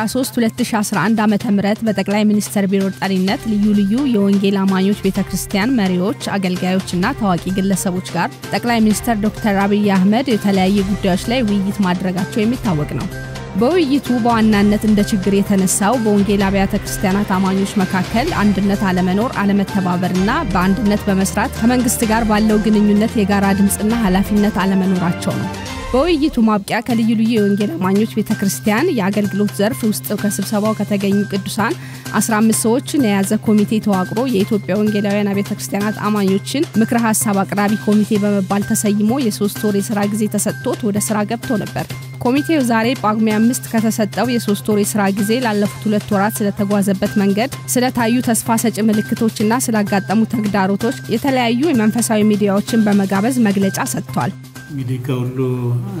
ሰኔ 13 2011 ዓ ም በጠቅላይ ሚኒስትር ቢሮ ጠሪነት ልዩ ልዩ የወንጌል አማኞች ቤተ ክርስቲያን መሪዎች፣ አገልጋዮችና ታዋቂ ግለሰቦች ጋር ጠቅላይ ሚኒስትር ዶክተር አብይ አህመድ የተለያዩ ጉዳዮች ላይ ውይይት ማድረጋቸው የሚታወቅ ነው። በውይይቱ በዋናነት እንደ ችግር የተነሳው በወንጌል አብያተ ክርስቲያናት አማኞች መካከል አንድነት አለመኖር፣ አለመተባበርና በአንድነት በመስራት ከመንግስት ጋር ባለው ግንኙነት የጋራ ድምፅና ኃላፊነት አለመኖራቸው ነው። በውይይቱ ማብቂያ ከልዩ ልዩ የወንጌል አማኞች ቤተ ክርስቲያን የአገልግሎት ዘርፍ ውስጥ ከስብሰባው ከተገኙ ቅዱሳን 15 ሰዎችን የያዘ ኮሚቴ ተዋቅሮ የኢትዮጵያ ወንጌላውያን ቤተ ክርስቲያናት አማኞችን ምክረ ሀሳብ አቅራቢ ኮሚቴ በመባል ተሰይሞ የሶስት ወር የስራ ጊዜ ተሰጥቶት ወደ ስራ ገብቶ ነበር። ኮሚቴው ዛሬ ጳጉሜ አምስት ከተሰጠው የሶስት ወር የስራ ጊዜ ላለፉት ሁለት ወራት ስለተጓዘበት መንገድ፣ ስለታዩ ተስፋ ሰጪ ምልክቶችና ስላጋጠሙ ተግዳሮቶች የተለያዩ የመንፈሳዊ ሚዲያዎችን በመጋበዝ መግለጫ ሰጥቷል። እንግዲህ ከሁሉ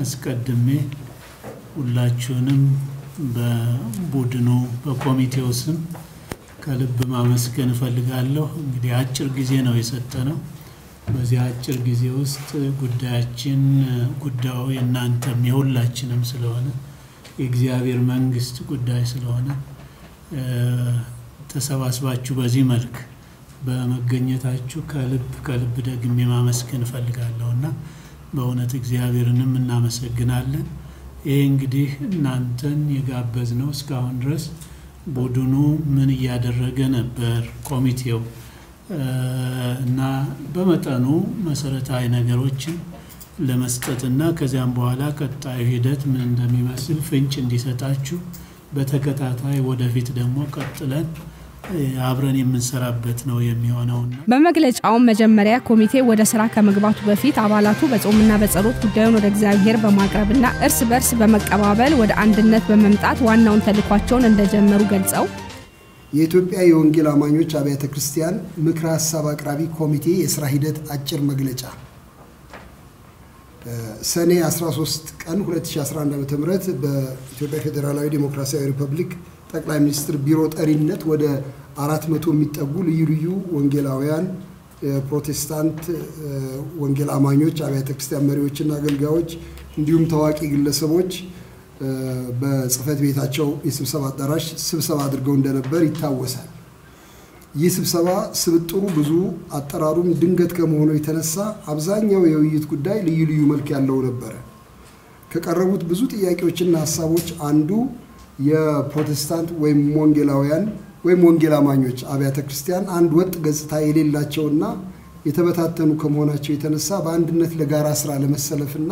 አስቀድሜ ሁላችሁንም በቡድኑ በኮሚቴው ስም ከልብ ማመስገን እፈልጋለሁ። እንግዲህ አጭር ጊዜ ነው የሰጠነው። በዚህ አጭር ጊዜ ውስጥ ጉዳያችን ጉዳዩ የእናንተም የሁላችንም ስለሆነ የእግዚአብሔር መንግስት ጉዳይ ስለሆነ ተሰባስባችሁ በዚህ መልክ በመገኘታችሁ ከልብ ከልብ ደግሜ ማመስገን እፈልጋለሁ እና በእውነት እግዚአብሔርንም እናመሰግናለን። ይህ እንግዲህ እናንተን የጋበዝ ነው። እስካሁን ድረስ ቡድኑ ምን እያደረገ ነበር ኮሚቴው እና በመጠኑ መሰረታዊ ነገሮችን ለመስጠትና ከዚያም በኋላ ቀጣዩ ሂደት ምን እንደሚመስል ፍንጭ እንዲሰጣችሁ በተከታታይ ወደፊት ደግሞ ቀጥለን አብረን የምንሰራበት ነው የሚሆነውና በመግለጫውም መጀመሪያ ኮሚቴ ወደ ስራ ከመግባቱ በፊት አባላቱ በጾምና በጸሎት ጉዳዩን ወደ እግዚአብሔር በማቅረብና እርስ በርስ በመቀባበል ወደ አንድነት በመምጣት ዋናውን ተልኳቸውን እንደጀመሩ ገልጸው የኢትዮጵያ የወንጌል አማኞች አብያተ ክርስቲያን ምክረ ሀሳብ አቅራቢ ኮሚቴ የስራ ሂደት አጭር መግለጫ ሰኔ 13 ቀን 2011 ዓ ም በኢትዮጵያ ፌዴራላዊ ዴሞክራሲያዊ ሪፐብሊክ ጠቅላይ ሚኒስትር ቢሮ ጠሪነት ወደ አራት መቶ የሚጠጉ ልዩ ልዩ ወንጌላውያን ፕሮቴስታንት ወንጌል አማኞች አብያተ ክርስቲያን መሪዎችና አገልጋዮች እንዲሁም ታዋቂ ግለሰቦች በጽህፈት ቤታቸው የስብሰባ አዳራሽ ስብሰባ አድርገው እንደነበር ይታወሳል። ይህ ስብሰባ ስብጥሩ ብዙ አጠራሩም ድንገት ከመሆኑ የተነሳ አብዛኛው የውይይት ጉዳይ ልዩ ልዩ መልክ ያለው ነበረ። ከቀረቡት ብዙ ጥያቄዎችና ሀሳቦች አንዱ የፕሮቴስታንት ወይም ወንጌላውያን ወይም ወንጌል አማኞች አብያተ ክርስቲያን አንድ ወጥ ገጽታ የሌላቸውና የተበታተኑ ከመሆናቸው የተነሳ በአንድነት ለጋራ ስራ ለመሰለፍና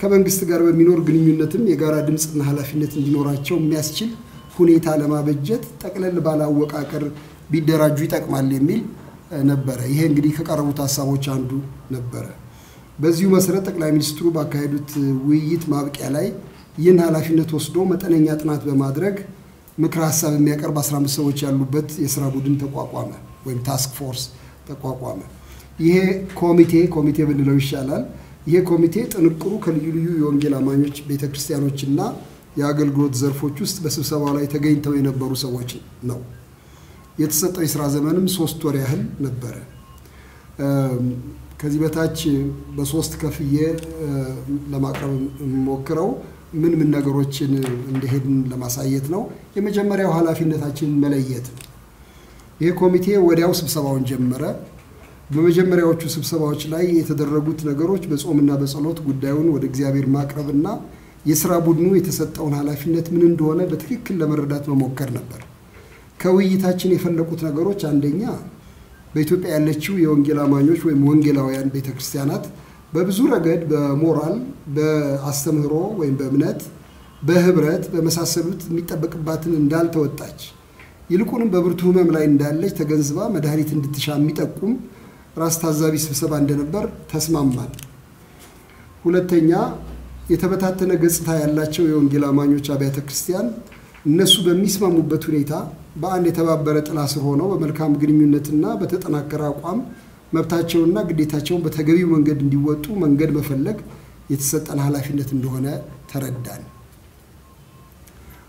ከመንግስት ጋር በሚኖር ግንኙነትም የጋራ ድምፅና ኃላፊነት እንዲኖራቸው የሚያስችል ሁኔታ ለማበጀት ጠቅለል ባለ አወቃቀር ቢደራጁ ይጠቅማል የሚል ነበረ። ይሄ እንግዲህ ከቀረቡት ሀሳቦች አንዱ ነበረ። በዚሁ መሰረት ጠቅላይ ሚኒስትሩ ባካሄዱት ውይይት ማብቂያ ላይ ይህን ኃላፊነት ወስዶ መጠነኛ ጥናት በማድረግ ምክረ ሀሳብ የሚያቀርብ 15 ሰዎች ያሉበት የስራ ቡድን ተቋቋመ፣ ወይም ታስክ ፎርስ ተቋቋመ። ይሄ ኮሚቴ ኮሚቴ ብንለው ይሻላል። ይሄ ኮሚቴ ጥንቅሩ ከልዩ ልዩ የወንጌል አማኞች ቤተ ክርስቲያኖችና የአገልግሎት ዘርፎች ውስጥ በስብሰባው ላይ ተገኝተው የነበሩ ሰዎች ነው። የተሰጠው የስራ ዘመንም ሶስት ወር ያህል ነበረ። ከዚህ በታች በሶስት ከፍዬ ለማቅረብ የምሞክረው ምን ምን ነገሮችን እንደሄድን ለማሳየት ነው። የመጀመሪያው ኃላፊነታችንን መለየት ነው። ይሄ ኮሚቴ ወዲያው ስብሰባውን ጀመረ። በመጀመሪያዎቹ ስብሰባዎች ላይ የተደረጉት ነገሮች በጾምና በጸሎት ጉዳዩን ወደ እግዚአብሔር ማቅረብና የስራ ቡድኑ የተሰጠውን ኃላፊነት ምን እንደሆነ በትክክል ለመረዳት መሞከር ነበር። ከውይይታችን የፈለቁት ነገሮች አንደኛ በኢትዮጵያ ያለችው የወንጌል አማኞች ወይም ወንጌላውያን ቤተክርስቲያናት በብዙ ረገድ በሞራል፣ በአስተምህሮ ወይም በእምነት፣ በህብረት በመሳሰሉት የሚጠበቅባትን እንዳልተወጣች ይልቁንም በብርቱ ህመም ላይ እንዳለች ተገንዝባ መድኃኒት እንድትሻ የሚጠቁም ራስ ታዛቢ ስብሰባ እንደነበር ተስማማል። ሁለተኛ የተበታተነ ገጽታ ያላቸው የወንጌል አማኞች አብያተ ክርስቲያን እነሱ በሚስማሙበት ሁኔታ በአንድ የተባበረ ጥላ ስር ሆነው በመልካም ግንኙነትና በተጠናከረ አቋም መብታቸውንና ግዴታቸውን በተገቢው መንገድ እንዲወጡ መንገድ መፈለግ የተሰጠን ኃላፊነት እንደሆነ ተረዳን።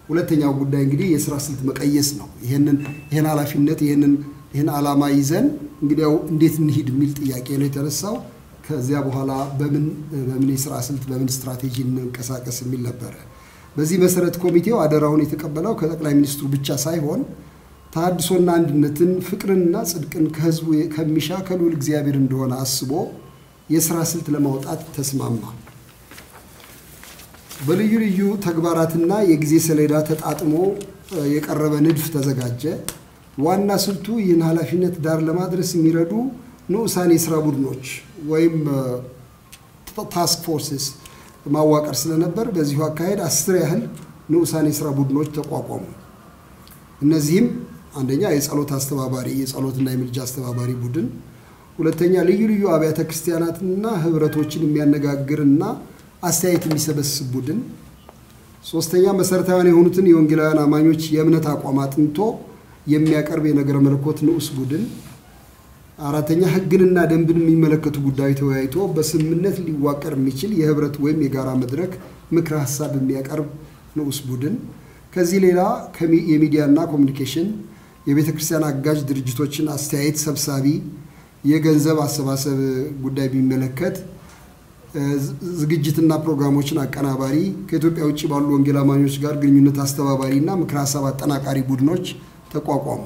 ሁለተኛው ጉዳይ እንግዲህ የስራ ስልት መቀየስ ነው። ይህንን ይህን ኃላፊነት ይህንን ይህን ዓላማ ይዘን እንግዲያው እንዴት እንሂድ የሚል ጥያቄ ነው የተነሳው። ከዚያ በኋላ በምን በምን የስራ ስልት በምን ስትራቴጂ እንንቀሳቀስ የሚል ነበረ። በዚህ መሰረት ኮሚቴው አደራውን የተቀበለው ከጠቅላይ ሚኒስትሩ ብቻ ሳይሆን ተሃድሶና አንድነትን ፍቅርንና ጽድቅን ከህዝቡ ከሚሻ ከልዑል እግዚአብሔር እንደሆነ አስቦ የስራ ስልት ለማውጣት ተስማማ። በልዩ ልዩ ተግባራትና የጊዜ ሰሌዳ ተጣጥሞ የቀረበ ንድፍ ተዘጋጀ። ዋና ስልቱ ይህን ኃላፊነት ዳር ለማድረስ የሚረዱ ንዑሳን የስራ ቡድኖች ወይም task forces ማዋቀር ስለነበር በዚሁ አካሄድ አስር ያህል ንዑሳን የስራ ቡድኖች ተቋቋሙ። እነዚህም አንደኛ የጸሎት አስተባባሪ የጸሎትና የምልጃ አስተባባሪ ቡድን፣ ሁለተኛ ልዩ ልዩ አብያተ ክርስቲያናትንና ህብረቶችን የሚያነጋግርና አስተያየት የሚሰበስብ ቡድን፣ ሶስተኛ መሰረታዊያን የሆኑትን የወንጌላውያን አማኞች የእምነት አቋም አጥንቶ የሚያቀርብ የነገረ መለኮት ንዑስ ቡድን፣ አራተኛ ህግንና ደንብን የሚመለከቱ ጉዳዮች ተወያይቶ በስምምነት ሊዋቀር የሚችል የህብረት ወይም የጋራ መድረክ ምክረ ሀሳብ የሚያቀርብ ንዑስ ቡድን ከዚህ ሌላ የሚዲያና ኮሚኒኬሽን የቤተ ክርስቲያን አጋዥ ድርጅቶችን አስተያየት ሰብሳቢ፣ የገንዘብ አሰባሰብ ጉዳይ ቢመለከት ዝግጅትና ፕሮግራሞችን አቀናባሪ፣ ከኢትዮጵያ ውጭ ባሉ ወንጌል አማኞች ጋር ግንኙነት አስተባባሪ እና ምክረ ሀሳብ አጠናቃሪ ቡድኖች ተቋቋሙ።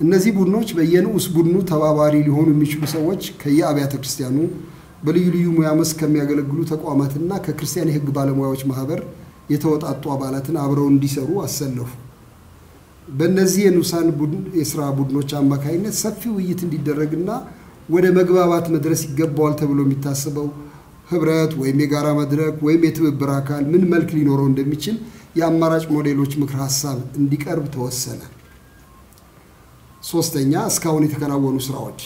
እነዚህ ቡድኖች በየንዑስ ቡድኑ ተባባሪ ሊሆኑ የሚችሉ ሰዎች ከየአብያተ ክርስቲያኑ በልዩ ልዩ ሙያ መስክ ከሚያገለግሉ ተቋማትና ከክርስቲያን የህግ ባለሙያዎች ማህበር የተወጣጡ አባላትን አብረው እንዲሰሩ አሰለፉ። በእነዚህ የንዑሳን የስራ ቡድኖች አማካኝነት ሰፊ ውይይት እንዲደረግና ወደ መግባባት መድረስ ይገባዋል ተብሎ የሚታሰበው ህብረት ወይም የጋራ መድረክ ወይም የትብብር አካል ምን መልክ ሊኖረው እንደሚችል የአማራጭ ሞዴሎች ምክር ሀሳብ እንዲቀርብ ተወሰነ። ሶስተኛ፣ እስካሁን የተከናወኑ ስራዎች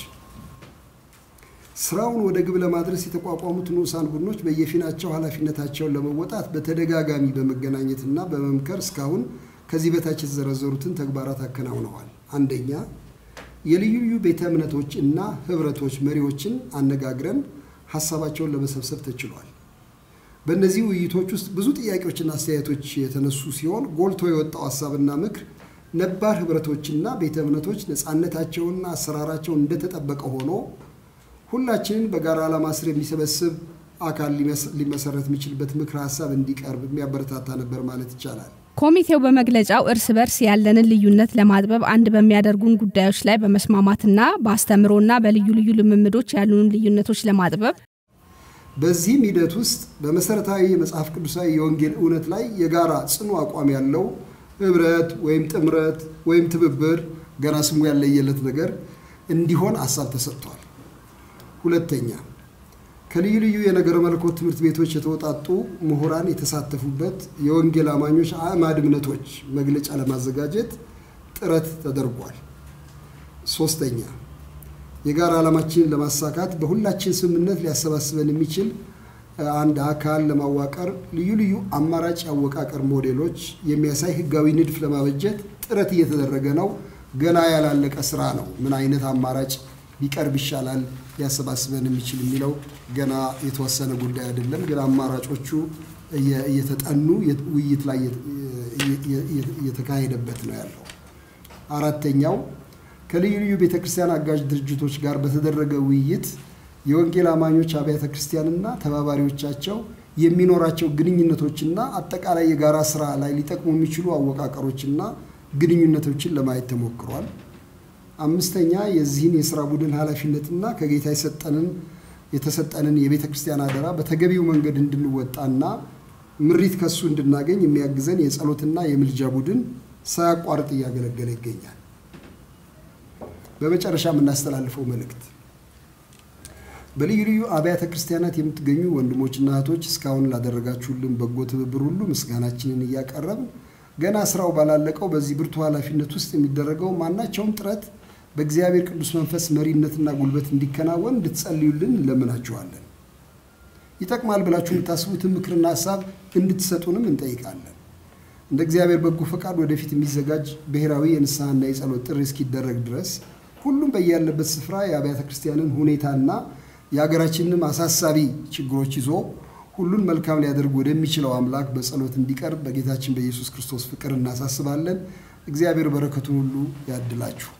ስራውን ወደ ግብ ለማድረስ የተቋቋሙት ንዑሳን ቡድኖች በየፊናቸው ኃላፊነታቸውን ለመወጣት በተደጋጋሚ በመገናኘትና በመምከር እስካሁን ከዚህ በታች የተዘረዘሩትን ተግባራት አከናውነዋል። አንደኛ የልዩ ልዩ ቤተ እምነቶች እና ህብረቶች መሪዎችን አነጋግረን ሀሳባቸውን ለመሰብሰብ ተችሏል። በእነዚህ ውይይቶች ውስጥ ብዙ ጥያቄዎችና አስተያየቶች የተነሱ ሲሆን ጎልቶ የወጣው ሀሳብና ምክር ነባር ህብረቶችና ቤተ እምነቶች ነፃነታቸውና አሰራራቸው እንደተጠበቀ ሆኖ ሁላችንን በጋራ ዓላማ ስር የሚሰበስብ አካል ሊመሰረት የሚችልበት ምክር ሀሳብ እንዲቀርብ የሚያበረታታ ነበር ማለት ይቻላል። ኮሚቴው በመግለጫው እርስ በርስ ያለንን ልዩነት ለማጥበብ አንድ በሚያደርጉን ጉዳዮች ላይ በመስማማትና በአስተምሮና በልዩ ልዩ ልምምዶች ያሉንን ልዩነቶች ለማጥበብ በዚህም ሂደት ውስጥ በመሰረታዊ የመጽሐፍ ቅዱሳዊ የወንጌል እውነት ላይ የጋራ ጽኑ አቋም ያለው ህብረት ወይም ጥምረት ወይም ትብብር ገና ስሙ ያለየለት ነገር እንዲሆን ሀሳብ ተሰጥቷል። ሁለተኛ ከልዩ ልዩ የነገረ መለኮት ትምህርት ቤቶች የተወጣጡ ምሁራን የተሳተፉበት የወንጌል አማኞች አዕማድ እምነቶች መግለጫ ለማዘጋጀት ጥረት ተደርጓል። ሶስተኛ የጋራ ዓላማችንን ለማሳካት በሁላችን ስምምነት ሊያሰባስበን የሚችል አንድ አካል ለማዋቀር ልዩ ልዩ አማራጭ አወቃቀር ሞዴሎች የሚያሳይ ህጋዊ ንድፍ ለማበጀት ጥረት እየተደረገ ነው። ገና ያላለቀ ስራ ነው። ምን አይነት አማራጭ ቢቀርብ ይሻላል ሊያሰባስበን የሚችል የሚለው ገና የተወሰነ ጉዳይ አይደለም። ግን አማራጮቹ እየተጠኑ ውይይት ላይ እየተካሄደበት ነው ያለው። አራተኛው ከልዩ ልዩ ቤተ ክርስቲያን አጋዥ ድርጅቶች ጋር በተደረገ ውይይት የወንጌል አማኞች አብያተ ክርስቲያንና ተባባሪዎቻቸው የሚኖራቸው ግንኙነቶችና አጠቃላይ የጋራ ስራ ላይ ሊጠቅሙ የሚችሉ አወቃቀሮችና ግንኙነቶችን ለማየት ተሞክሯል። አምስተኛ የዚህን የስራ ቡድን ኃላፊነትና ከጌታ የሰጠንን የተሰጠንን የቤተ ክርስቲያን አደራ በተገቢው መንገድ እንድንወጣና ምሪት ከሱ እንድናገኝ የሚያግዘን የጸሎትና የምልጃ ቡድን ሳያቋርጥ እያገለገለ ይገኛል። በመጨረሻ የምናስተላልፈው መልእክት በልዩ ልዩ አብያተ ክርስቲያናት የምትገኙ ወንድሞችና እህቶች እስካሁን ላደረጋችሁልን በጎ ትብብር ሁሉ ምስጋናችንን እያቀረብን ገና ስራው ባላለቀው በዚህ ብርቱ ኃላፊነት ውስጥ የሚደረገው ማናቸውም ጥረት በእግዚአብሔር ቅዱስ መንፈስ መሪነትና ጉልበት እንዲከናወን እንድትጸልዩልን እንለምናችኋለን። ይጠቅማል ብላችሁ የምታስቡትን ምክርና ሀሳብ እንድትሰጡንም እንጠይቃለን። እንደ እግዚአብሔር በጎ ፈቃድ ወደፊት የሚዘጋጅ ብሔራዊ የንስሐና የጸሎት ጥሪ እስኪደረግ ድረስ ሁሉም በያለበት ስፍራ የአብያተ ክርስቲያንን ሁኔታና የሀገራችንንም አሳሳቢ ችግሮች ይዞ ሁሉን መልካም ሊያደርግ ወደሚችለው አምላክ በጸሎት እንዲቀርብ በጌታችን በኢየሱስ ክርስቶስ ፍቅር እናሳስባለን። እግዚአብሔር በረከቱን ሁሉ ያድላችሁ።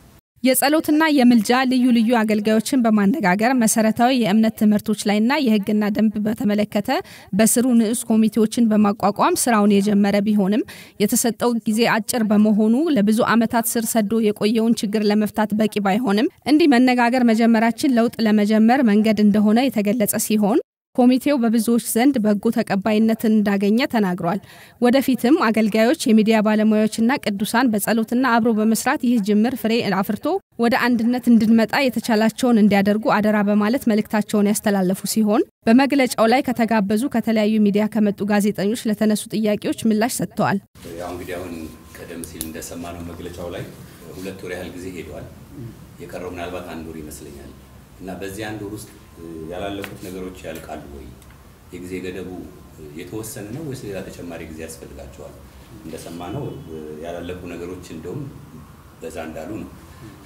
የጸሎትና የምልጃ ልዩ ልዩ አገልጋዮችን በማነጋገር መሰረታዊ የእምነት ትምህርቶች ላይና የሕግና ደንብ በተመለከተ በስሩ ንዑስ ኮሚቴዎችን በማቋቋም ስራውን የጀመረ ቢሆንም የተሰጠው ጊዜ አጭር በመሆኑ ለብዙ ዓመታት ስር ሰዶ የቆየውን ችግር ለመፍታት በቂ ባይሆንም እንዲህ መነጋገር መጀመራችን ለውጥ ለመጀመር መንገድ እንደሆነ የተገለጸ ሲሆን ኮሚቴው በብዙዎች ዘንድ በጎ ተቀባይነትን እንዳገኘ ተናግሯል። ወደፊትም አገልጋዮች፣ የሚዲያ ባለሙያዎችና ቅዱሳን በጸሎትና አብሮ በመስራት ይህ ጅምር ፍሬ አፍርቶ ወደ አንድነት እንድንመጣ የተቻላቸውን እንዲያደርጉ አደራ በማለት መልእክታቸውን ያስተላለፉ ሲሆን በመግለጫው ላይ ከተጋበዙ ከተለያዩ ሚዲያ ከመጡ ጋዜጠኞች ለተነሱ ጥያቄዎች ምላሽ ሰጥተዋል። እንግዲህ አሁን ቀደም ሲል እንደሰማነው መግለጫው ላይ ሁለት ወር ያህል ጊዜ ሄደዋል። የቀረው ምናልባት አንድ ወር ይመስለኛል እና በዚህ አንድ ወር ውስጥ ያላለፉት ነገሮች ያልቃሉ ወይ? የጊዜ ገደቡ የተወሰነ ነው ወይስ ሌላ ተጨማሪ ጊዜ ያስፈልጋቸዋል? እንደሰማነው ያላለፉ ነገሮች እንደውም በዛ እንዳሉ ነው።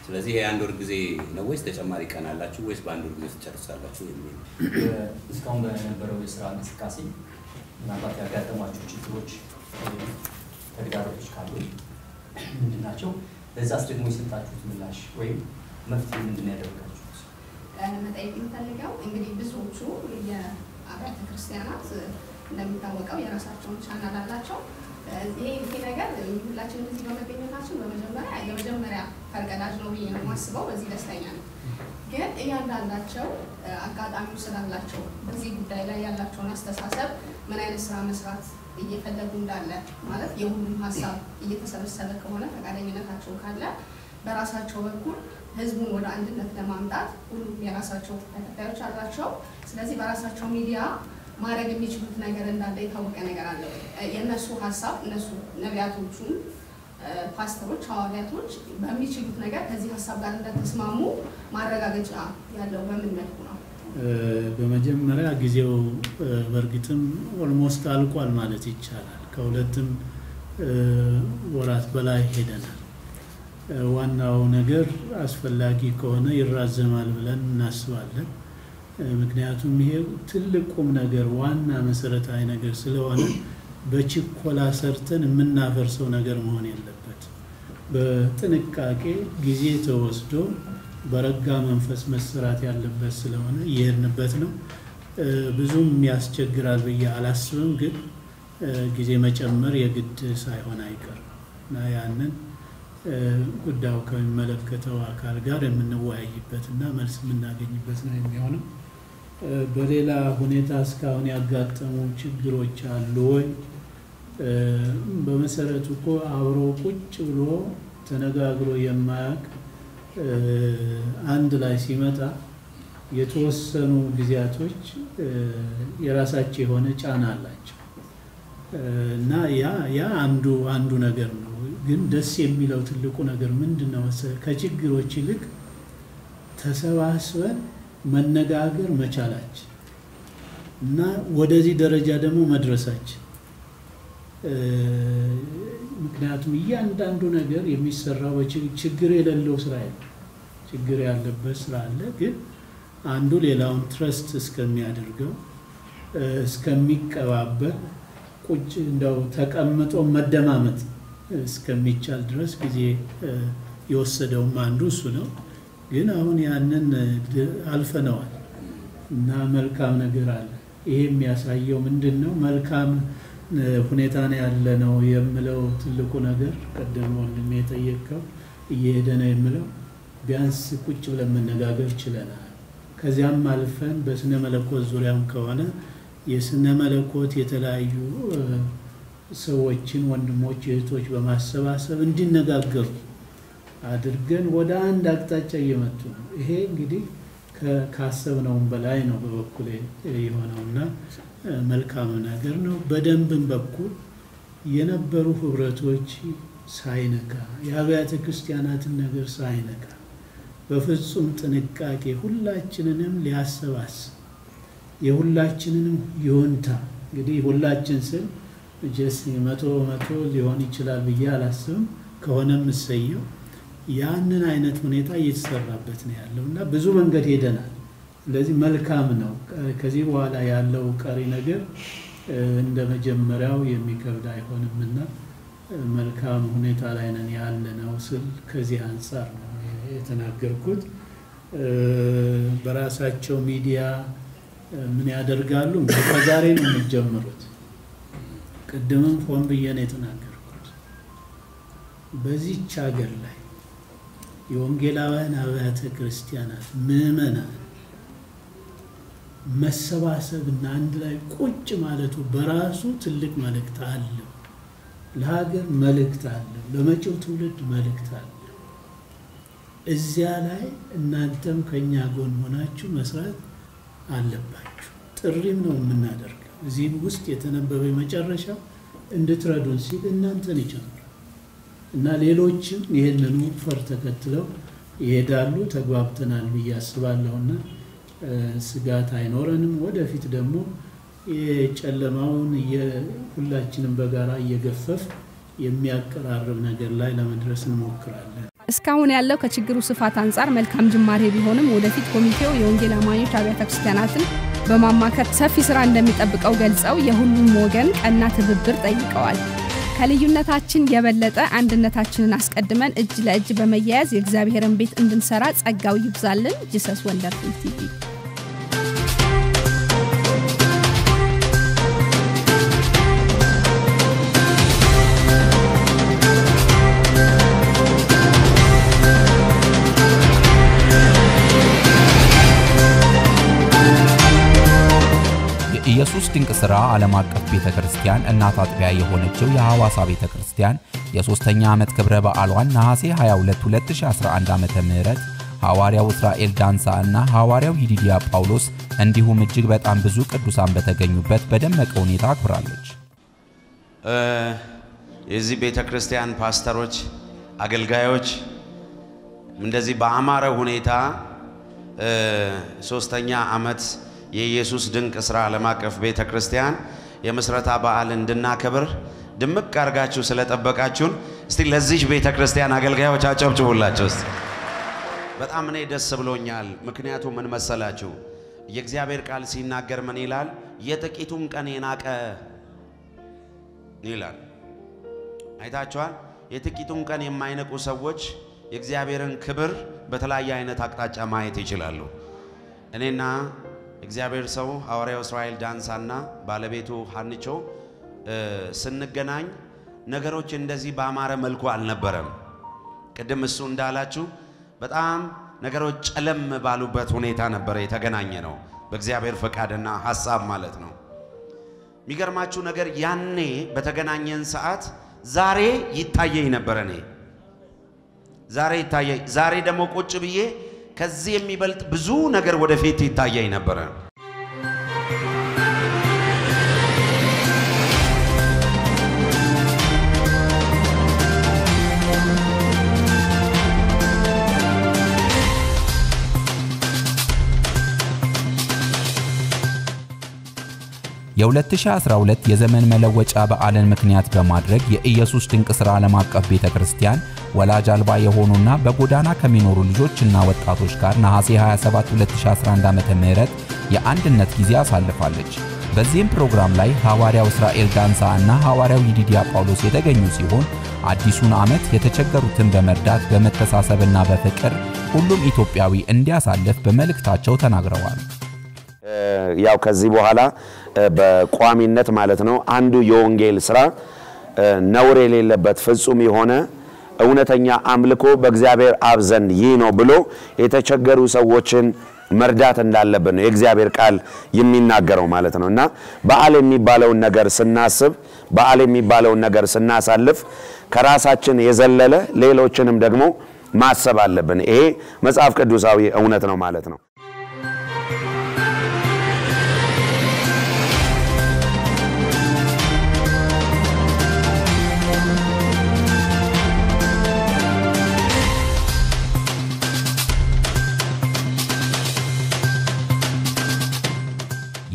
ስለዚህ የአንድ ወር ጊዜ ነው ወይስ ተጨማሪ ቀን አላችሁ ወይስ በአንድ ወር ጊዜ ትጨርሳላችሁ የሚል እስካሁን በነበረው የስራ እንቅስቃሴ ምናልባት ያጋጠሟቸው ችግሮች፣ ተግዳሮቶች ካሉ ምንድን ናቸው? ለዛስ ደግሞ የሰጣችሁት ምላሽ ወይም መፍትሄ ምንድን ነው ያደረጋችሁት? መጠየቅ የምፈልገው እንግዲህ ብዙዎቹ የአብያተ ክርስቲያናት እንደሚታወቀው የራሳቸውን ቻናል አላቸው። ይሄ ነገር ሁላችንም እዚህ በመገኘታችን በመጀመሪያ የመጀመሪያ ፈርቀዳጅ ነው ብዬ ነው የማስበው። በዚህ ደስተኛ ነው። ግን እያንዳንዳቸው አጋጣሚው ስላላቸው በዚህ ጉዳይ ላይ ያላቸውን አስተሳሰብ ምን አይነት ስራ መስራት እየፈለጉ እንዳለ ማለት የሁሉም ሀሳብ እየተሰበሰበ ከሆነ ፈቃደኝነታቸው ካለ በራሳቸው በኩል ህዝቡን ወደ አንድነት ለማምጣት ሁሉም የራሳቸው ተከታዮች አላቸው። ስለዚህ በራሳቸው ሚዲያ ማድረግ የሚችሉት ነገር እንዳለ የታወቀ ነገር አለ። የእነሱ ሀሳብ እነሱ ነቢያቶቹም፣ ፓስተሮች፣ ሐዋርያቶች በሚችሉት ነገር ከዚህ ሀሳብ ጋር እንደተስማሙ ማረጋገጫ ያለው በምን መልኩ ነው? በመጀመሪያ ጊዜው በእርግጥም almost አልቋል ማለት ይቻላል። ከሁለትም ወራት በላይ ሄደናል። ዋናው ነገር አስፈላጊ ከሆነ ይራዘማል ብለን እናስባለን። ምክንያቱም ይሄ ትልቅ ቁም ነገር ዋና መሰረታዊ ነገር ስለሆነ በችኮላ ሰርተን የምናፈርሰው ነገር መሆን የለበት። በጥንቃቄ ጊዜ ተወስዶ በረጋ መንፈስ መሰራት ያለበት ስለሆነ እየሄድንበት ነው። ብዙም ያስቸግራል ብዬ አላስብም፣ ግን ጊዜ መጨመር የግድ ሳይሆን አይቀርም እና ያንን ጉዳዩ ከሚመለከተው አካል ጋር የምንወያይበት እና መልስ የምናገኝበት ነው የሚሆነው። በሌላ ሁኔታ እስካሁን ያጋጠሙ ችግሮች አሉ ወይ? በመሰረቱ እኮ አብሮ ቁጭ ብሎ ተነጋግሮ የማያውቅ አንድ ላይ ሲመጣ የተወሰኑ ጊዜያቶች የራሳቸው የሆነ ጫና አላቸው እና ያ ያ አንዱ አንዱ ነገር ነው። ግን ደስ የሚለው ትልቁ ነገር ምንድን ነው መሰለህ? ከችግሮች ይልቅ ተሰባስበን መነጋገር መቻላችን እና ወደዚህ ደረጃ ደግሞ መድረሳችን። ምክንያቱም እያንዳንዱ ነገር የሚሰራው ችግር የሌለው ስራ የለም። ችግር ያለበት ስራ አለ። ግን አንዱ ሌላውን ትረስት እስከሚያደርገው እስከሚቀባበል ቁጭ እንደው ተቀምጦ መደማመጥ እስከሚቻል ድረስ ጊዜ የወሰደውም አንዱ እሱ ነው። ግን አሁን ያንን አልፈነዋል እና መልካም ነገር አለ። ይሄ የሚያሳየው ምንድን ነው? መልካም ሁኔታ ነው ያለ ነው የምለው ትልቁ ነገር ቀደም ወንድሜ የጠየቀው እየሄደ ነው የምለው ቢያንስ ቁጭ ብለን መነጋገር ችለናል። ከዚያም አልፈን በስነ መለኮት ዙሪያም ከሆነ የስነ መለኮት የተለያዩ ሰዎችን ወንድሞች፣ እህቶች በማሰባሰብ እንዲነጋገሩ አድርገን ወደ አንድ አቅጣጫ እየመጡ ነው። ይሄ እንግዲህ ካሰብነውም በላይ ነው በበኩሌ የሆነውና መልካም ነገር ነው። በደንብም በኩል የነበሩ ህብረቶች ሳይነካ የአብያተ ክርስቲያናትን ነገር ሳይነካ በፍጹም ጥንቃቄ ሁላችንንም ሊያሰባስብ የሁላችንንም ይሁንታ እንግዲህ ሁላችን ስል ጀስ መቶ መቶ ሊሆን ይችላል ብዬ አላስብም። ከሆነም እሰየው። ያንን አይነት ሁኔታ እየተሰራበት ነው ያለው እና ብዙ መንገድ ሄደናል። ስለዚህ መልካም ነው። ከዚህ በኋላ ያለው ቀሪ ነገር እንደ መጀመሪያው የሚከብድ አይሆንም እና መልካም ሁኔታ ላይ ነን ያለ ነው ስል ከዚህ አንጻር ነው የተናገርኩት። በራሳቸው ሚዲያ ምን ያደርጋሉ? ከዛሬ ነው የሚጀምሩት። ቅድምም ሆን ብዬ ነው የተናገርኩት። በዚች ሀገር ላይ የወንጌላውያን አብያተ ክርስቲያናት ምዕመናን መሰባሰብና አንድ ላይ ቁጭ ማለቱ በራሱ ትልቅ መልእክት አለው። ለሀገር መልእክት አለው። ለመጪው ትውልድ መልእክት አለው። እዚያ ላይ እናንተም ከእኛ ጎን ሆናችሁ መስራት አለባችሁ። ጥሪም ነው የምናደርገው። እዚህም ውስጥ የተነበበ መጨረሻው እንድትረዱን ሲል እናንተን ይጨምራል እና ሌሎችም ይህንኑ ፈር ተከትለው ይሄዳሉ። ተግባብተናል ብዬ አስባለሁና ስጋት አይኖረንም። ወደፊት ደግሞ የጨለማውን ሁላችንም በጋራ እየገፈፍ የሚያቀራርብ ነገር ላይ ለመድረስ እንሞክራለን። እስካሁን ያለው ከችግሩ ስፋት አንጻር መልካም ጅማሬ ቢሆንም ወደፊት ኮሚቴው የወንጌል አማኞች አብያተ ክርስቲያናትን በማማከር ሰፊ ስራ እንደሚጠብቀው ገልጸው የሁሉም ወገን ቀና ትብብር ጠይቀዋል። ከልዩነታችን የበለጠ አንድነታችንን አስቀድመን እጅ ለእጅ በመያያዝ የእግዚአብሔርን ቤት እንድንሰራ ጸጋው ይብዛልን። Jesus Wonderful TV የኢየሱስ ድንቅ ሥራ ዓለም አቀፍ ቤተ ክርስቲያን እናት አጥቢያ የሆነችው የሐዋሳ ቤተ ክርስቲያን የሦስተኛ ዓመት ክብረ በዓሏን ነሐሴ 22 2011 ዓ ም ሐዋርያው እስራኤል ዳንሳ እና ሐዋርያው ይዲዲያ ጳውሎስ እንዲሁም እጅግ በጣም ብዙ ቅዱሳን በተገኙበት በደመቀ ሁኔታ አክብራለች። የዚህ ቤተ ክርስቲያን ፓስተሮች፣ አገልጋዮች እንደዚህ በአማረ ሁኔታ ሶስተኛ ዓመት የኢየሱስ ድንቅ ሥራ ዓለም አቀፍ ቤተ ክርስቲያን የምስረታ በዓል እንድናከብር ድምቅ አድርጋችሁ ስለጠበቃችሁን እስቲ ለዚህ ቤተ ክርስቲያን አገልጋዮች አጨብጭቡላቸው እስቲ። በጣም እኔ ደስ ብሎኛል። ምክንያቱ ምን መሰላችሁ? የእግዚአብሔር ቃል ሲናገር ምን ይላል? የጥቂቱን ቀን የናቀ ይላል። አይታችኋል። የጥቂቱን ቀን የማይነቁ ሰዎች የእግዚአብሔርን ክብር በተለያየ አይነት አቅጣጫ ማየት ይችላሉ። እኔና እግዚአብሔር ሰው ሐዋርያው እስራኤል ዳንሳና ባለቤቱ ሀንቾ ስንገናኝ ነገሮች እንደዚህ በአማረ መልኩ አልነበረም። ቅድም እሱ እንዳላችሁ በጣም ነገሮች ጨለም ባሉበት ሁኔታ ነበረ የተገናኘ ነው፣ በእግዚአብሔር ፈቃድና ሐሳብ ማለት ነው። የሚገርማችሁ ነገር ያኔ በተገናኘን ሰዓት ዛሬ ይታየኝ ነበረ። እኔ ዛሬ ይታየኝ ዛሬ ደግሞ ቁጭ ብዬ ከዚህ የሚበልጥ ብዙ ነገር ወደፊት ይታየኝ ነበረ። የ2012 የዘመን መለወጫ በዓልን ምክንያት በማድረግ የኢየሱስ ድንቅ ሥራ ዓለም አቀፍ ቤተ ክርስቲያን ወላጅ አልባ የሆኑና በጎዳና ከሚኖሩ ልጆችና ወጣቶች ጋር ነሐሴ 27 2011 ዓ.ም የአንድነት ጊዜ አሳልፋለች። በዚህም ፕሮግራም ላይ ሐዋርያው እስራኤል ዳንሳ እና ሐዋርያው ይዲዲያ ጳውሎስ የተገኙ ሲሆን አዲሱን ዓመት የተቸገሩትን በመርዳት በመተሳሰብና በፍቅር ሁሉም ኢትዮጵያዊ እንዲያሳልፍ በመልእክታቸው ተናግረዋል። ያው ከዚህ በኋላ በቋሚነት ማለት ነው አንዱ የወንጌል ስራ ነውር የሌለበት ፍጹም የሆነ እውነተኛ አምልኮ በእግዚአብሔር አብ ዘንድ ይህ ነው ብሎ የተቸገሩ ሰዎችን መርዳት እንዳለብን ነው የእግዚአብሔር ቃል የሚናገረው ማለት ነው። እና በዓል የሚባለውን ነገር ስናስብ፣ በዓል የሚባለውን ነገር ስናሳልፍ ከራሳችን የዘለለ ሌሎችንም ደግሞ ማሰብ አለብን። ይሄ መጽሐፍ ቅዱሳዊ እውነት ነው ማለት ነው።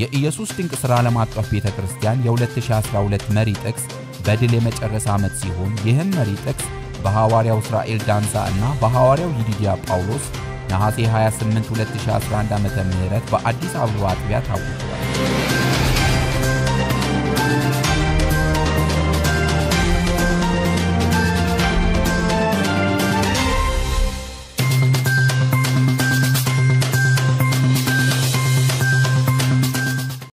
የኢየሱስ ድንቅ ሥራ ዓለም አቀፍ ቤተ ክርስቲያን የ2012 መሪ ጥቅስ በድል የመጨረስ ዓመት ሲሆን ይህም መሪ ጥቅስ በሐዋርያው እስራኤል ዳንሳ እና በሐዋርያው ይዲዲያ ጳውሎስ ነሐሴ 28 2011 ዓ ም በአዲስ አበባ አጥቢያ ታውጇል።